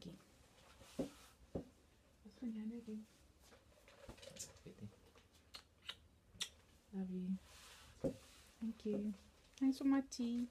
Thank you. That's when you're ready. Love you. Thank you. Thanks for my tea.